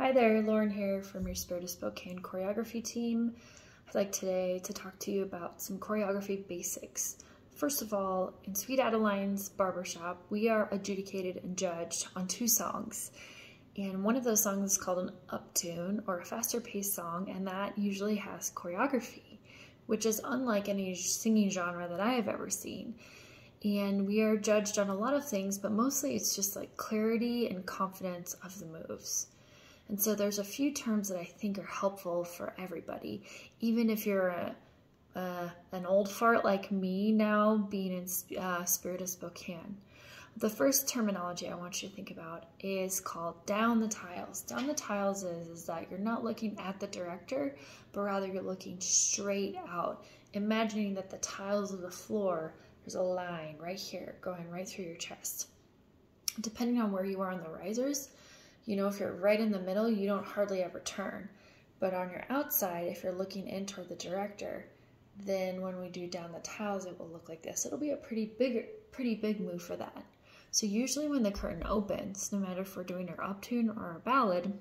Hi there, Lauren here from your Spirit of Spokane choreography team. I'd like today to talk to you about some choreography basics. First of all, in Sweet Adeline's Barbershop, we are adjudicated and judged on two songs. And one of those songs is called an uptune or a faster paced song, and that usually has choreography, which is unlike any singing genre that I have ever seen. And we are judged on a lot of things, but mostly it's just like clarity and confidence of the moves. And so there's a few terms that I think are helpful for everybody, even if you're a, an old fart like me now being in uh, Spirit of Spokane. The first terminology I want you to think about is called down the tiles. Down the tiles is, is that you're not looking at the director, but rather you're looking straight out, imagining that the tiles of the floor, there's a line right here going right through your chest. Depending on where you are on the risers, you know, if you're right in the middle, you don't hardly ever turn. But on your outside, if you're looking in toward the director, then when we do down the tiles, it will look like this. It'll be a pretty big, pretty big move for that. So usually when the curtain opens, no matter if we're doing our uptune or our ballad,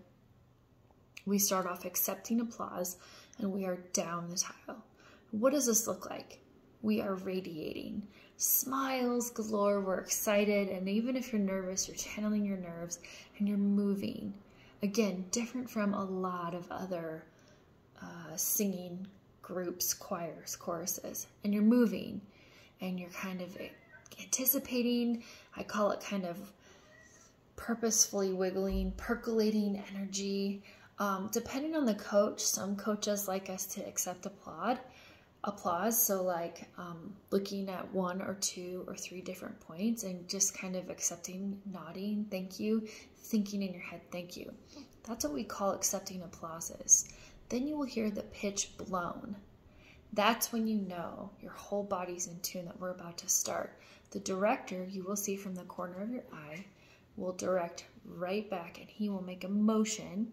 we start off accepting applause and we are down the tile. What does this look like? We are radiating. Smiles galore, we're excited, and even if you're nervous, you're channeling your nerves and you're moving. Again, different from a lot of other uh, singing groups, choirs, choruses, and you're moving and you're kind of anticipating. I call it kind of purposefully wiggling, percolating energy. Um, depending on the coach, some coaches like us to accept applaud, applause. So like um, looking at one or two or three different points and just kind of accepting, nodding, thank you, thinking in your head, thank you. That's what we call accepting applauses. Then you will hear the pitch blown. That's when you know your whole body's in tune that we're about to start. The director, you will see from the corner of your eye, will direct right back and he will make a motion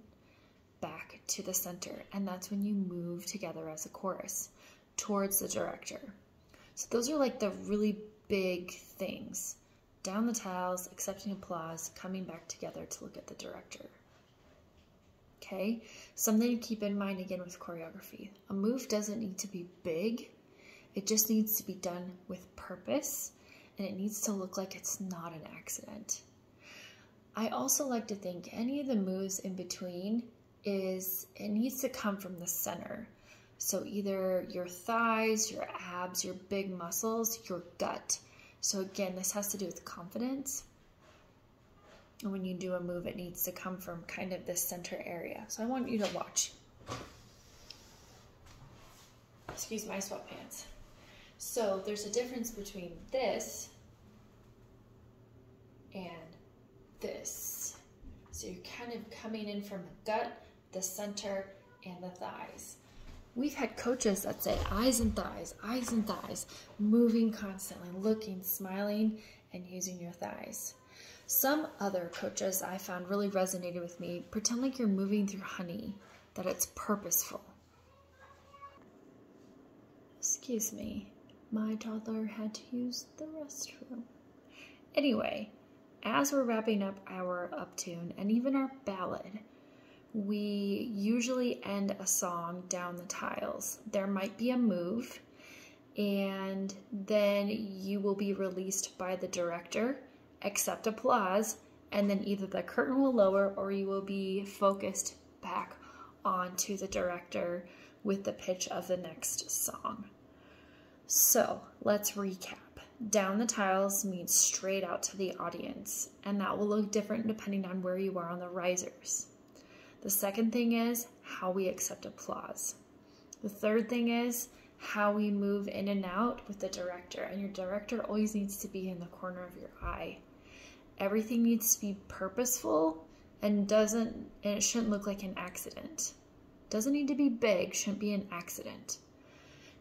back to the center. And that's when you move together as a chorus towards the director. So those are like the really big things. Down the tiles, accepting applause, coming back together to look at the director. Okay, something to keep in mind again with choreography. A move doesn't need to be big, it just needs to be done with purpose and it needs to look like it's not an accident. I also like to think any of the moves in between is it needs to come from the center. So either your thighs, your abs, your big muscles, your gut. So again, this has to do with confidence. And when you do a move, it needs to come from kind of this center area. So I want you to watch. Excuse my sweatpants. So there's a difference between this and this. So you're kind of coming in from the gut, the center, and the thighs. We've had coaches that say eyes and thighs, eyes and thighs, moving constantly, looking, smiling, and using your thighs. Some other coaches I found really resonated with me. Pretend like you're moving through honey, that it's purposeful. Excuse me, my toddler had to use the restroom. Anyway, as we're wrapping up our uptune and even our ballad, we usually end a song down the tiles. There might be a move, and then you will be released by the director accept applause, and then either the curtain will lower or you will be focused back onto the director with the pitch of the next song. So let's recap. Down the tiles means straight out to the audience, and that will look different depending on where you are on the risers. The second thing is how we accept applause. The third thing is how we move in and out with the director, and your director always needs to be in the corner of your eye everything needs to be purposeful and doesn't and it shouldn't look like an accident. Doesn't need to be big, shouldn't be an accident.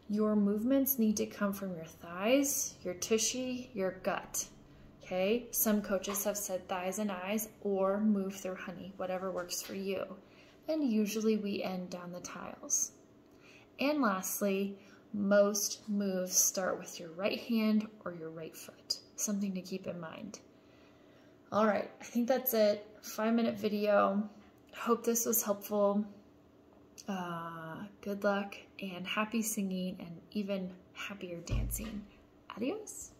Your movements need to come from your thighs, your tushy, your gut. Okay? Some coaches have said thighs and eyes or move through honey, whatever works for you. And usually we end down the tiles. And lastly, most moves start with your right hand or your right foot. Something to keep in mind. All right, I think that's it. Five minute video. hope this was helpful. Uh, good luck and happy singing and even happier dancing. Adios.